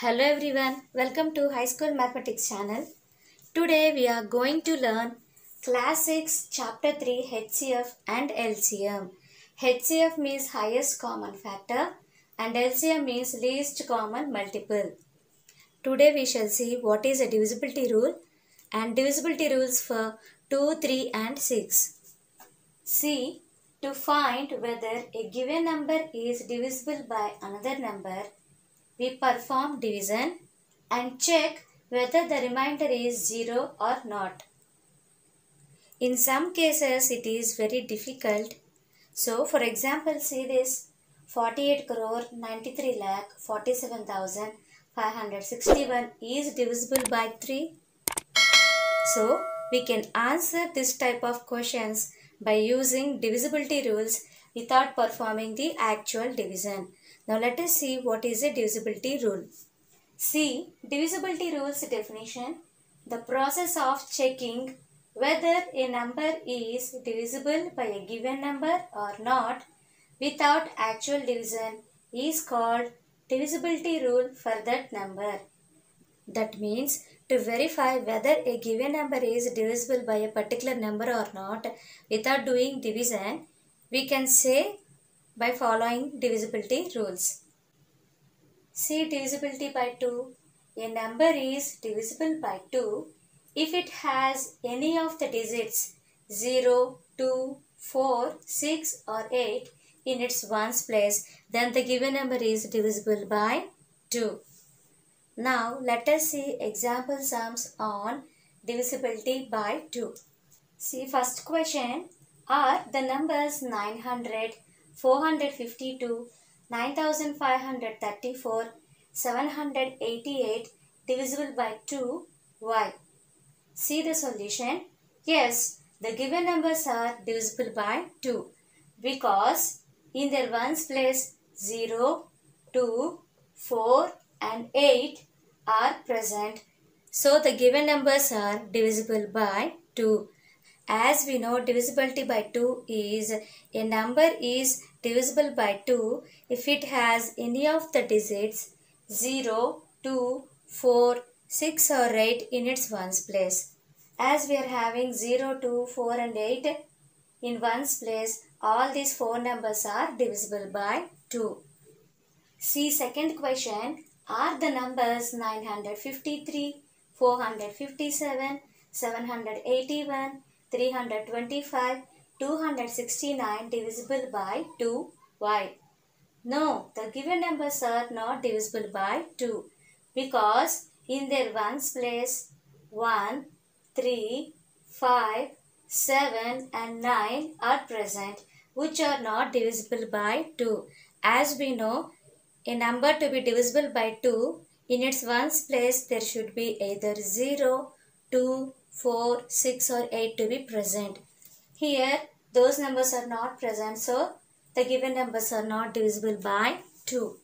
Hello everyone, welcome to High School Mathematics channel. Today we are going to learn Class 6 Chapter 3 HCF and LCM. HCF means highest common factor and LCM means least common multiple. Today we shall see what is a divisibility rule and divisibility rules for 2, 3 and 6. See, to find whether a given number is divisible by another number, we perform division and check whether the remainder is 0 or not. In some cases it is very difficult. So for example see this 48 crore 93 lakh 47,561 is divisible by 3. So we can answer this type of questions by using divisibility rules without performing the actual division. Now let us see what is a divisibility rule. See, divisibility rules definition. The process of checking whether a number is divisible by a given number or not without actual division is called divisibility rule for that number. That means to verify whether a given number is divisible by a particular number or not without doing division, we can say by following divisibility rules. See divisibility by 2. A number is divisible by 2 if it has any of the digits 0, 2, 4, 6 or 8 in its ones place then the given number is divisible by 2. Now let us see example sums on divisibility by 2. See first question are the numbers 900, 452, 9534, 788 divisible by 2 y. See the solution. Yes, the given numbers are divisible by 2 because in their ones place 0, 2, 4 and 8 are present. So the given numbers are divisible by 2. As we know divisibility by 2 is a number is divisible by 2 if it has any of the digits 0, 2, 4, 6 or 8 in its ones place. As we are having 0, 2, 4 and 8 in ones place all these four numbers are divisible by 2. See second question are the numbers 953, 457, 781, 325, 269 divisible by 2y. No, the given numbers are not divisible by 2 because in their ones place 1, 3, 5, 7 and 9 are present which are not divisible by 2. As we know, a number to be divisible by 2, in its ones place there should be either 0, 2, 4, 6 or 8 to be present. Here those numbers are not present so the given numbers are not divisible by 2.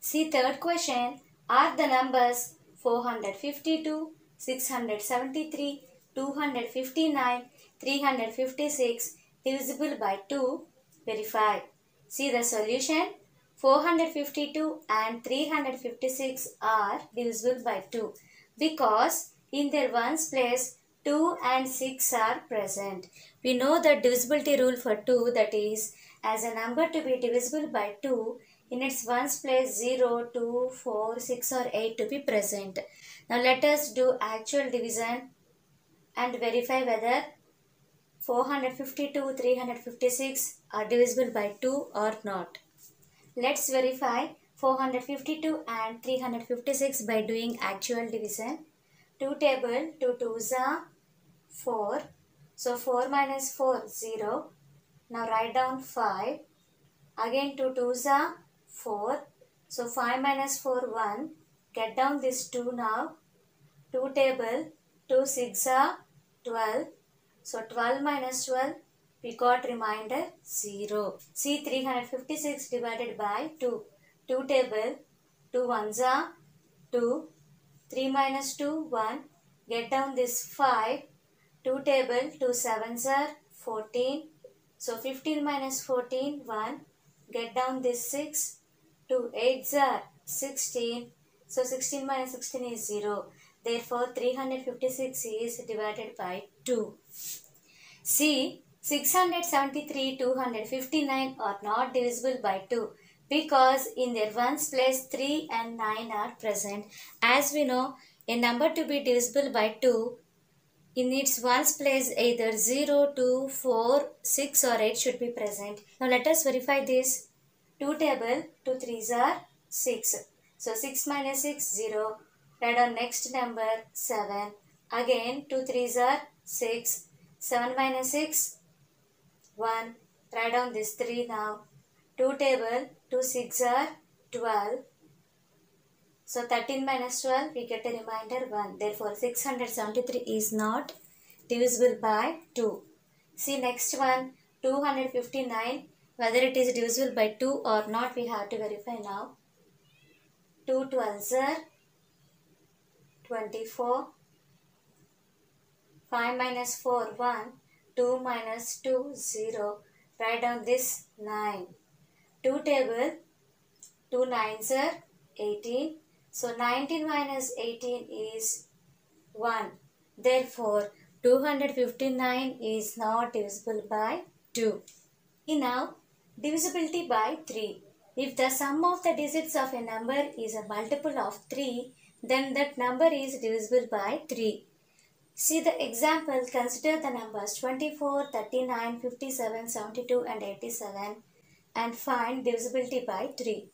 See third question. Are the numbers 452, 673, 259, 356 divisible by 2? Verify. See the solution. 452 and 356 are divisible by 2 because in their ones place 2 and 6 are present. We know the divisibility rule for 2 that is as a number to be divisible by 2 in its ones place 0, 2, 4, 6 or 8 to be present. Now let us do actual division and verify whether 452, 356 are divisible by 2 or not. Let's verify 452 and 356 by doing actual division. 2 table, 2 2s are 4. So 4 minus 4, 0. Now write down 5. Again 2 2s are 4. So 5 minus 4, 1. Get down this 2 now. 2 table, 2 6 are 12. So 12 minus 12, we got remainder 0. See 356 divided by 2. 2 table, 2 ones are 2. 3 minus 2, 1. Get down this 5. 2 table, 2 sevens are 14. So 15 minus 14, 1. Get down this 6. 2 eights are 16. So 16 minus 16 is 0. Therefore 356 is divided by 2. See 673, 259 are not divisible by 2 because in their ones place 3 and 9 are present. As we know, a number to be divisible by 2, in its ones place either 0, 2, 4, 6 or 8 should be present. Now let us verify this. 2 table, 2 3s are 6. So 6 minus 6, 0. Write on next number 7. Again 2 3s are 6. 7 minus 6, 1. Write down this 3 now. 2 table, 2 6 are 12. So 13 minus 12, we get a remainder 1. Therefore, 673 is not divisible by 2. See next one, 259. Whether it is divisible by 2 or not, we have to verify now. 2 12s are 24. 5 minus 4, 1. 2 minus 2, 0. Write down this 9. 2 table, 2 nines are 18. So 19 minus 18 is 1. Therefore, 259 is not divisible by 2. Now, divisibility by 3. If the sum of the digits of a number is a multiple of 3, then that number is divisible by 3. See the example, consider the numbers 24, 39, 57, 72 and 87 and find divisibility by 3.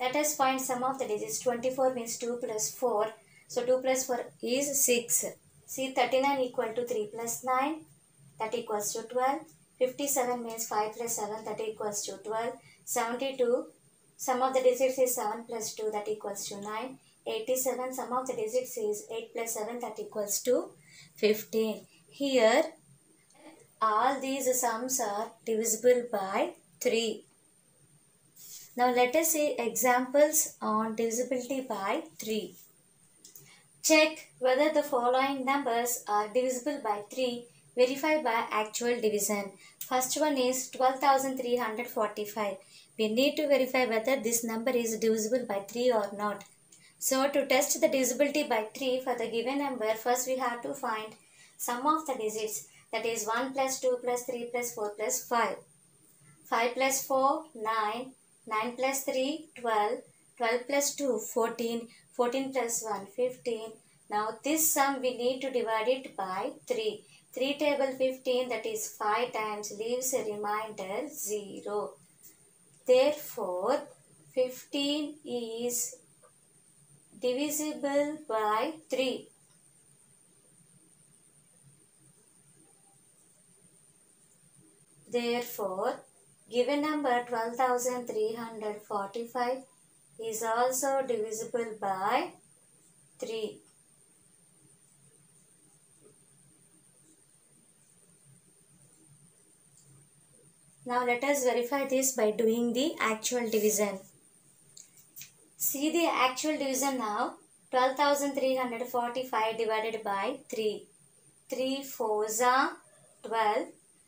Let us find sum of the digits. 24 means 2 plus 4. So 2 plus 4 is 6. See 39 equal to 3 plus 9. That equals to 12. 57 means 5 plus 7. That equals to 12. 72. Sum of the digits is 7 plus 2. That equals to 9. 87. Sum of the digits is 8 plus 7. That equals to 15. Here all these sums are divisible by 3. Now let us see examples on divisibility by 3. Check whether the following numbers are divisible by 3. Verify by actual division. First one is 12,345. We need to verify whether this number is divisible by 3 or not. So to test the divisibility by 3 for the given number, first we have to find sum of the digits that is 1 plus 2 plus 3 plus 4 plus 5. 5 plus 4, 9. 9 plus 3, 12. 12 plus 2, 14. 14 plus 1, 15. Now this sum we need to divide it by 3. 3 table 15 that is 5 times leaves a remainder 0. Therefore 15 is divisible by 3. Therefore, given number 12345 is also divisible by 3. Now let us verify this by doing the actual division. See the actual division now. 12,345 divided by 3. 3 4s are 12.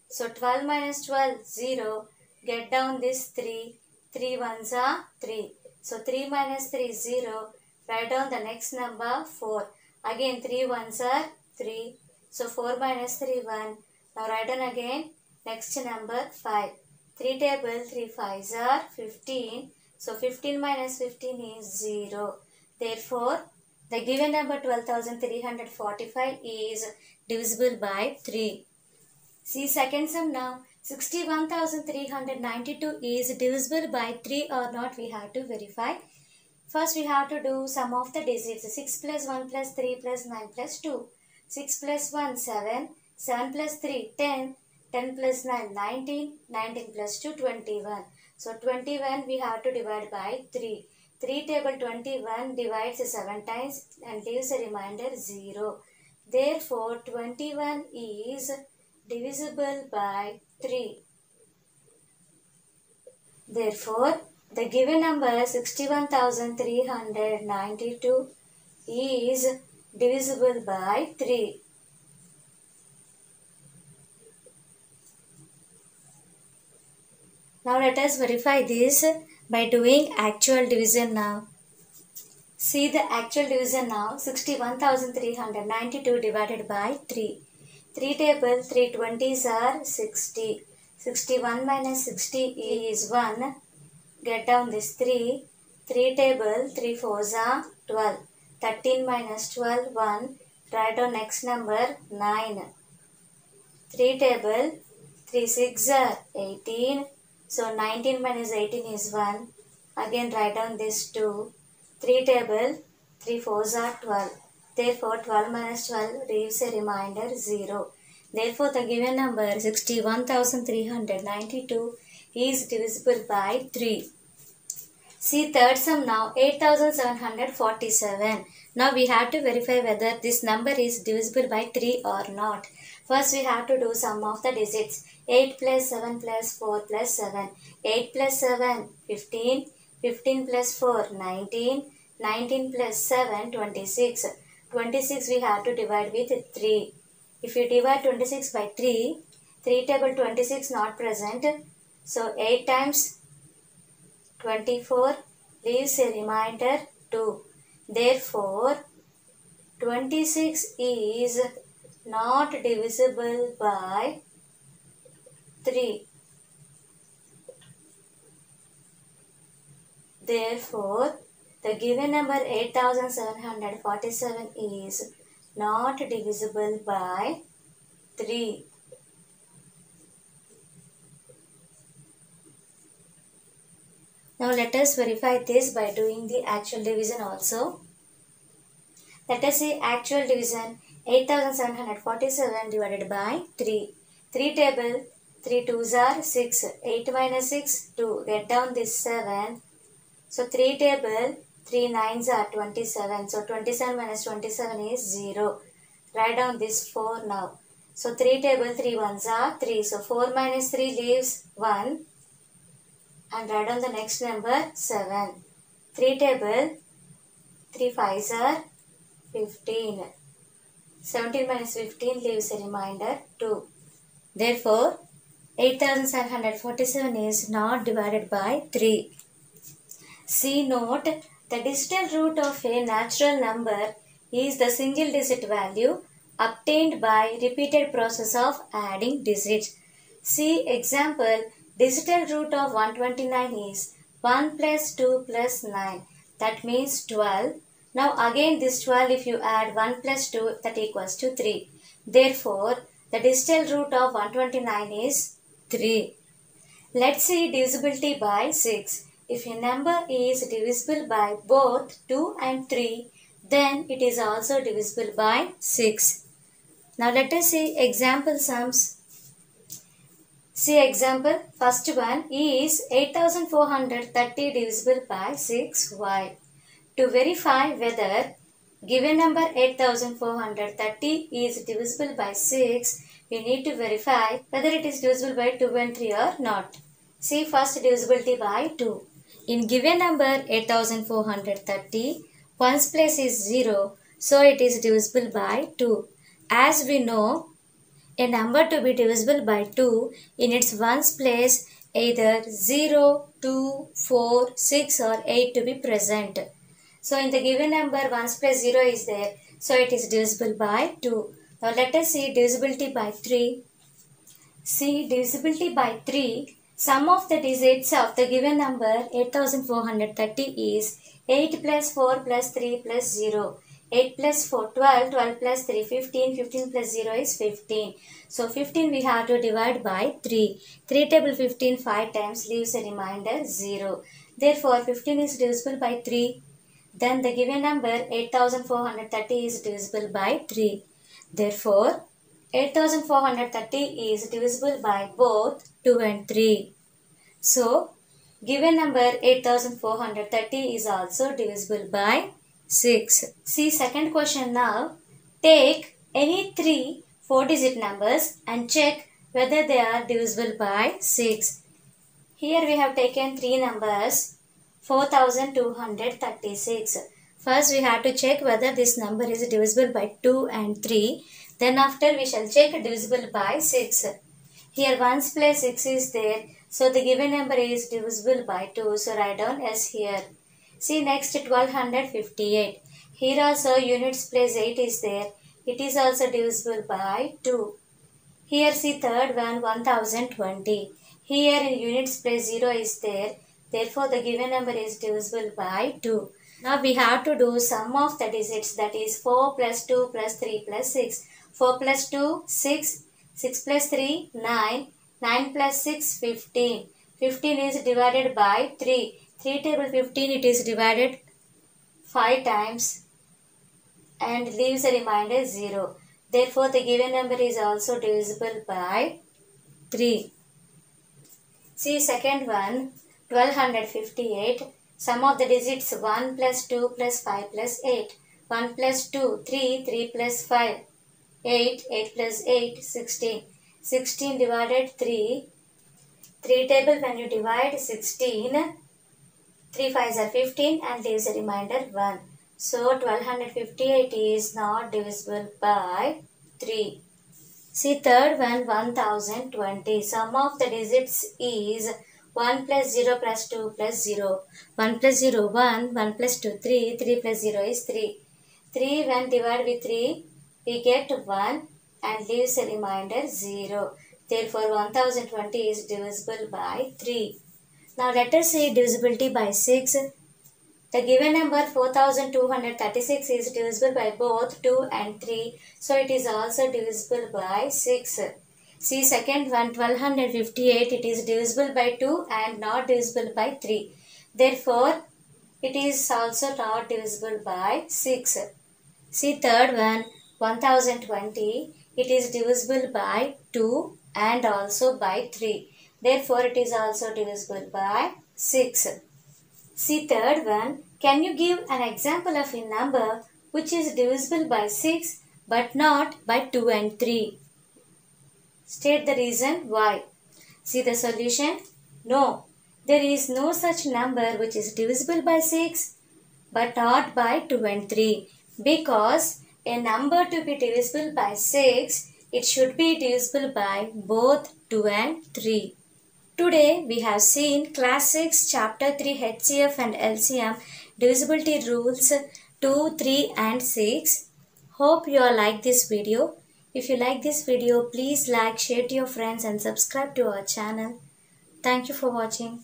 So 12 minus 12, 0. Get down this 3. 3 1s are 3. So 3 minus 3 is 0. Write down the next number 4. Again 3 1s are 3. So 4 minus 3 1. Now write down again next number 5. 3 table 3 5s are 15. So 15 minus 15 is 0. Therefore, the given number 12,345 is divisible by 3. See second sum now. 61,392 is divisible by 3 or not we have to verify. First we have to do sum of the digits. 6 plus 1 plus 3 plus 9 plus 2. 6 plus 1 7. 7 plus 3 10. 10 plus 9 19. 19 plus 2 21. So 21 we have to divide by 3. 3 table 21 divides 7 times and leaves a remainder 0. Therefore 21 is divisible by 3. Therefore the given number 61,392 is divisible by 3. Now let us verify this by doing actual division now. See the actual division now 61,392 divided by 3. 3 table 3 20s are 60. 61 minus 60 is 1. Get down this 3. 3 table 3 4s are 12. 13 minus 12 1. Write down next number 9. 3 table 3 6 are 18. So 19 minus 18 is 1. Again write down this 2. 3 table 3 4s are 12. Therefore 12 minus 12 leaves a remainder 0. Therefore the given number 61,392 is divisible by 3. See third sum now 8747. Now we have to verify whether this number is divisible by 3 or not. First we have to do sum of the digits. 8 plus 7 plus 4 plus 7. 8 plus 7 15. 15 plus 4 19. 19 plus 7 26. 26 we have to divide with 3. If you divide 26 by 3, 3 table 26 not present. So 8 times 24 leaves a remainder 2. Therefore, 26 is not divisible by 3. Therefore, the given number 8747 is not divisible by 3. Now let us verify this by doing the actual division also. Let us see actual division 8747 divided by 3. 3 table 3 2s are 6. 8 minus 6 2. Get down this 7. So 3 table 3 9s are 27. So 27 minus 27 is 0. Write down this 4 now. So 3 table 3 1s are 3. So 4 minus 3 leaves 1 and write down the next number 7. 3 table 3 5s are 15. 17 minus 15 leaves a remainder 2. Therefore, 8747 is not divided by 3. See note, the digital root of a natural number is the single digit value obtained by repeated process of adding digits. See example Digital root of 129 is 1 plus 2 plus 9. That means 12. Now again this 12 if you add 1 plus 2 that equals to 3. Therefore the digital root of 129 is 3. Let's see divisibility by 6. If a number is divisible by both 2 and 3 then it is also divisible by 6. Now let us see example sums See example, first one is 8430 divisible by 6y. To verify whether given number 8430 is divisible by 6, we need to verify whether it is divisible by 2 and 3 or not. See first divisibility by 2. In given number 8430, ones place is 0, so it is divisible by 2. As we know, a number to be divisible by 2 in its ones place either 0, 2, 4, 6 or 8 to be present. So in the given number ones place 0 is there. So it is divisible by 2. Now let us see divisibility by 3. See divisibility by 3. Sum of the digits of the given number 8430 is 8 plus 4 plus 3 plus 0. 8 plus 4, 12, 12 plus 3, 15, 15 plus 0 is 15. So 15 we have to divide by 3. 3 table 15 5 times leaves a remainder 0. Therefore 15 is divisible by 3. Then the given number 8430 is divisible by 3. Therefore 8430 is divisible by both 2 and 3. So given number 8430 is also divisible by 6. See second question now. Take any three 4 digit numbers and check whether they are divisible by 6. Here we have taken three numbers 4236. First we have to check whether this number is divisible by 2 and 3. Then after we shall check divisible by 6. Here 1's place 6 is there. So the given number is divisible by 2. So write down S here. See next 1258. Here also units place 8 is there. It is also divisible by 2. Here see third one 1020. Here in units place 0 is there. Therefore the given number is divisible by 2. Now we have to do sum of the digits that is 4 plus 2 plus 3 plus 6. 4 plus 2 6. 6 plus 3 9. 9 plus 6 15. 15 is divided by 3. 3 table 15 it is divided 5 times and leaves a remainder 0. Therefore, the given number is also divisible by 3. See second one, 1258. Sum of the digits 1 plus 2 plus 5 plus 8. 1 plus 2, 3, 3 plus 5, 8, 8 plus 8, 16. 16 divided 3. 3 table when you divide 16, 3 5s are 15 and leaves a remainder 1. So 1258 is not divisible by 3. See third one 1020. Sum of the digits is 1 plus 0 plus 2 plus 0. 1 plus 0 1, 1 plus 2 3, 3 plus 0 is 3. 3 when divided with 3 we get 1 and leaves a remainder 0. Therefore 1020 is divisible by 3. Now let us see divisibility by 6. The given number 4236 is divisible by both 2 and 3. So it is also divisible by 6. See second one 1258 it is divisible by 2 and not divisible by 3. Therefore it is also not divisible by 6. See third one 1020 it is divisible by 2 and also by 3. Therefore it is also divisible by 6. See third one. Can you give an example of a number which is divisible by 6 but not by 2 and 3? State the reason why. See the solution? No. There is no such number which is divisible by 6 but not by 2 and 3 because a number to be divisible by 6 it should be divisible by both 2 and 3. Today we have seen class 6 chapter 3 HCF and LCM divisibility rules 2, 3 and 6. Hope you all like this video. If you like this video please like, share to your friends and subscribe to our channel. Thank you for watching.